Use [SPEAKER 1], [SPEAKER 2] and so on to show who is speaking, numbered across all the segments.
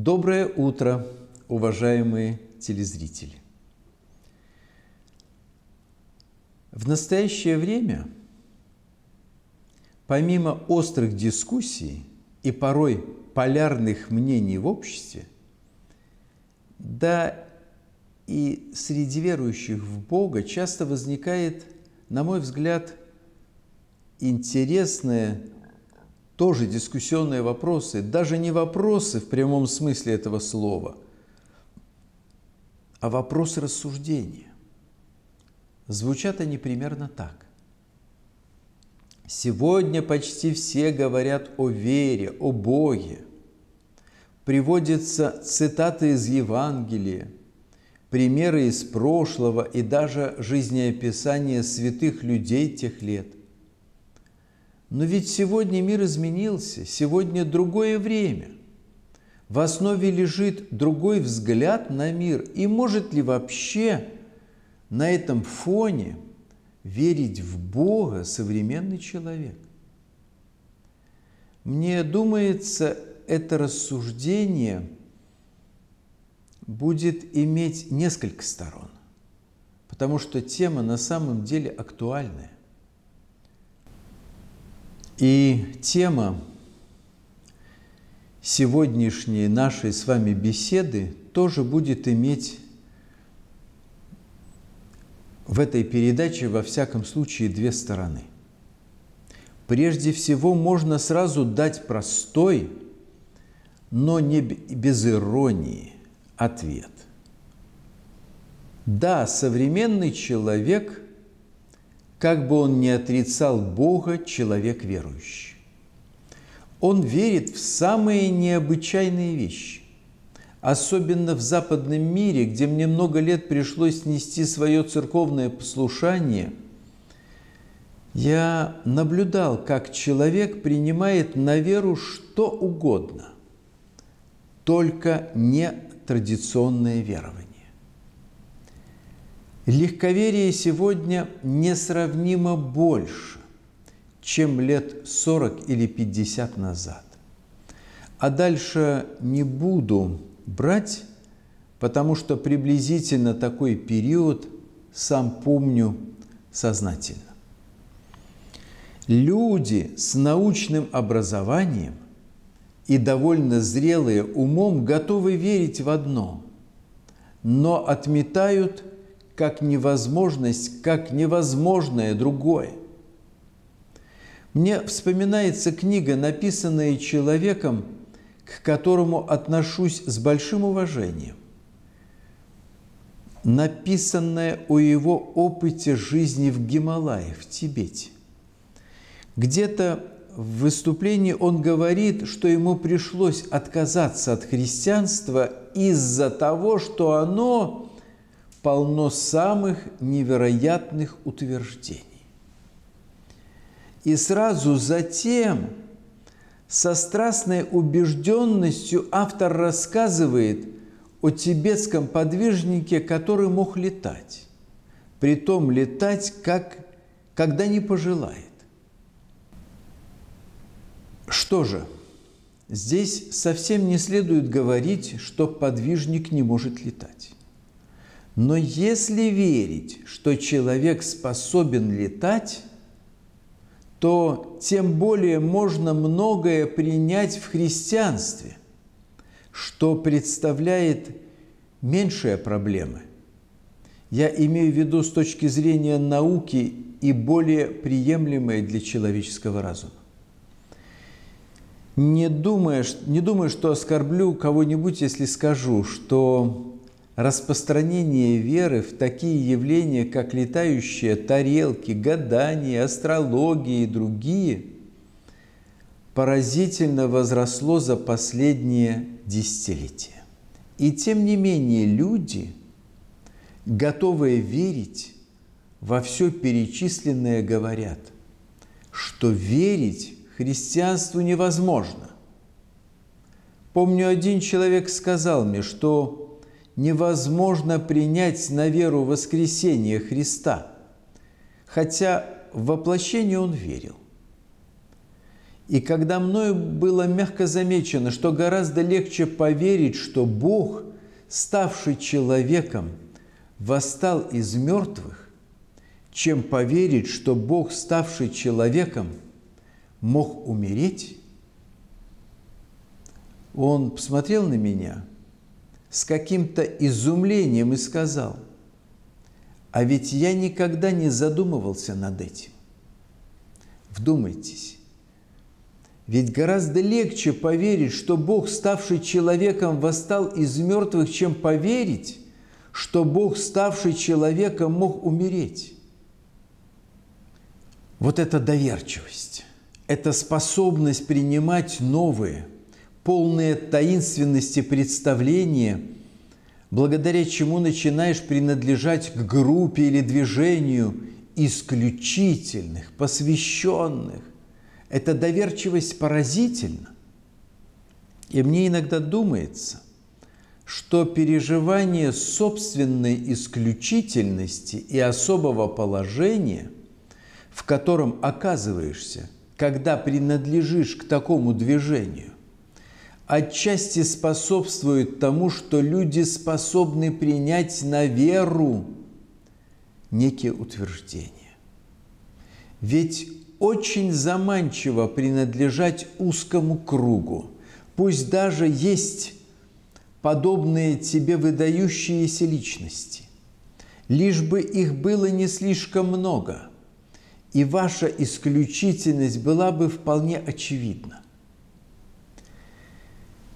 [SPEAKER 1] Доброе утро, уважаемые телезрители! В настоящее время, помимо острых дискуссий и порой полярных мнений в обществе, да и среди верующих в Бога часто возникает, на мой взгляд, интересное тоже дискуссионные вопросы, даже не вопросы в прямом смысле этого слова, а вопросы рассуждения. Звучат они примерно так. Сегодня почти все говорят о вере, о Боге. Приводятся цитаты из Евангелия, примеры из прошлого и даже жизнеописание святых людей тех лет. Но ведь сегодня мир изменился, сегодня другое время. В основе лежит другой взгляд на мир. И может ли вообще на этом фоне верить в Бога современный человек? Мне думается, это рассуждение будет иметь несколько сторон, потому что тема на самом деле актуальная. И тема сегодняшней нашей с вами беседы тоже будет иметь в этой передаче во всяком случае две стороны. Прежде всего можно сразу дать простой, но не без иронии ответ. Да, современный человек – как бы он ни отрицал Бога, человек верующий. Он верит в самые необычайные вещи. Особенно в западном мире, где мне много лет пришлось нести свое церковное послушание, я наблюдал, как человек принимает на веру что угодно, только не традиционное верование. Легковерие сегодня несравнимо больше, чем лет 40 или 50 назад. А дальше не буду брать, потому что приблизительно такой период сам помню сознательно. Люди с научным образованием и довольно зрелые умом готовы верить в одно, но отметают – как невозможность, как невозможное другое. Мне вспоминается книга, написанная человеком, к которому отношусь с большим уважением, написанная о его опыте жизни в Гималае, в Тибете. Где-то в выступлении он говорит, что ему пришлось отказаться от христианства из-за того, что оно полно самых невероятных утверждений. И сразу затем со страстной убежденностью автор рассказывает о тибетском подвижнике, который мог летать. Притом летать, как, когда не пожелает. Что же, здесь совсем не следует говорить, что подвижник не может летать. Но если верить, что человек способен летать, то тем более можно многое принять в христианстве, что представляет меньшие проблемы. Я имею в виду с точки зрения науки и более приемлемые для человеческого разума. Не думаю, не думаю, что оскорблю кого-нибудь, если скажу, что распространение веры в такие явления, как летающие тарелки, гадания, астрология и другие, поразительно возросло за последние десятилетия. И тем не менее люди, готовые верить во все перечисленное, говорят, что верить христианству невозможно. Помню, один человек сказал мне, что невозможно принять на веру воскресение Христа, хотя в воплощение он верил. И когда мною было мягко замечено, что гораздо легче поверить, что Бог, ставший человеком, восстал из мертвых, чем поверить, что Бог, ставший человеком, мог умереть, он посмотрел на меня с каким-то изумлением и сказал, а ведь я никогда не задумывался над этим. Вдумайтесь, ведь гораздо легче поверить, что Бог, ставший человеком, восстал из мертвых, чем поверить, что Бог, ставший человеком, мог умереть. Вот эта доверчивость, это способность принимать новые, полные таинственности представления, благодаря чему начинаешь принадлежать к группе или движению исключительных, посвященных, эта доверчивость поразительна. И мне иногда думается, что переживание собственной исключительности и особого положения, в котором оказываешься, когда принадлежишь к такому движению, отчасти способствует тому, что люди способны принять на веру некие утверждения. Ведь очень заманчиво принадлежать узкому кругу. Пусть даже есть подобные тебе выдающиеся личности. Лишь бы их было не слишком много, и ваша исключительность была бы вполне очевидна.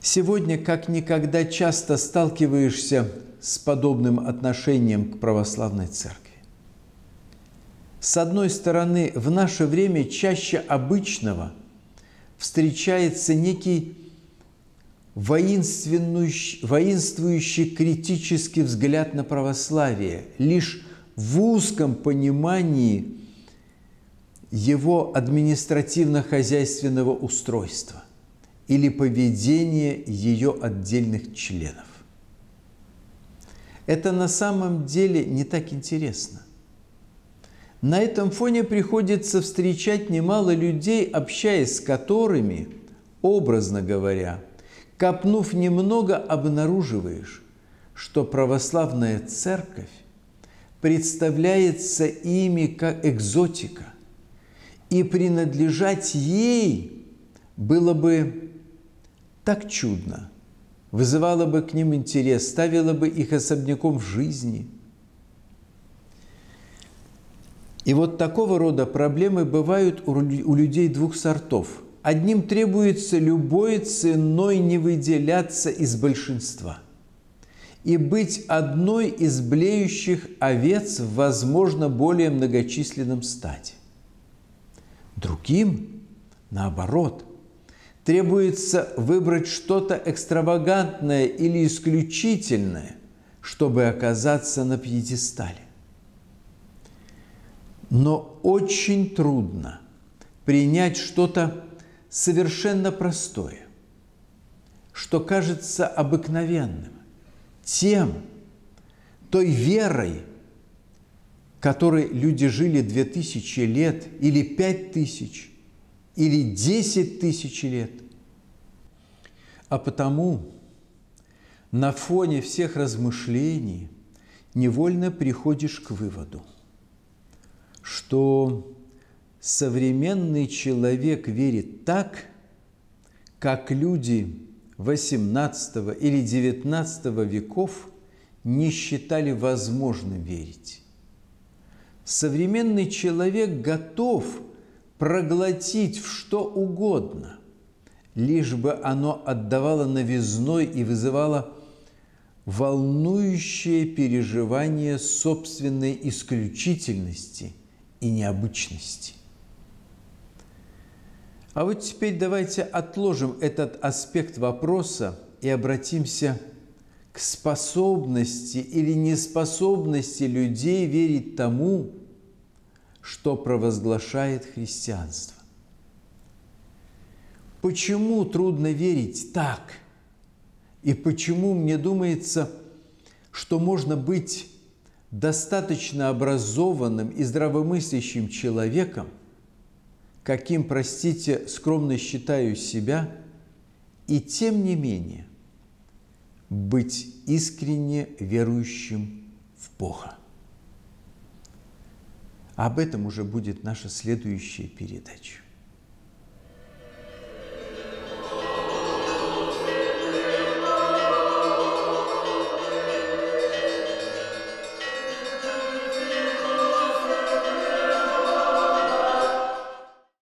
[SPEAKER 1] Сегодня как никогда часто сталкиваешься с подобным отношением к православной церкви. С одной стороны, в наше время чаще обычного встречается некий воинствующий, критический взгляд на православие, лишь в узком понимании его административно-хозяйственного устройства или поведения ее отдельных членов. Это на самом деле не так интересно. На этом фоне приходится встречать немало людей, общаясь с которыми, образно говоря, копнув немного, обнаруживаешь, что православная церковь представляется ими как экзотика, и принадлежать ей было бы так чудно, вызывало бы к ним интерес, ставило бы их особняком в жизни – и вот такого рода проблемы бывают у людей двух сортов. Одним требуется любой ценой не выделяться из большинства и быть одной из блеющих овец в, возможно, более многочисленном стаде. Другим, наоборот, требуется выбрать что-то экстравагантное или исключительное, чтобы оказаться на пьедестале. Но очень трудно принять что-то совершенно простое, что кажется обыкновенным, тем, той верой, которой люди жили две тысячи лет, или пять тысяч, или десять тысяч лет. А потому на фоне всех размышлений невольно приходишь к выводу – что современный человек верит так, как люди XVIII или XIX веков не считали возможным верить. Современный человек готов проглотить в что угодно, лишь бы оно отдавало новизной и вызывало волнующее переживание собственной исключительности – и необычности. А вот теперь давайте отложим этот аспект вопроса и обратимся к способности или неспособности людей верить тому, что провозглашает христианство. Почему трудно верить так? И почему мне думается, что можно быть достаточно образованным и здравомыслящим человеком, каким, простите, скромно считаю себя, и тем не менее быть искренне верующим в Бога. Об этом уже будет наша следующая передача.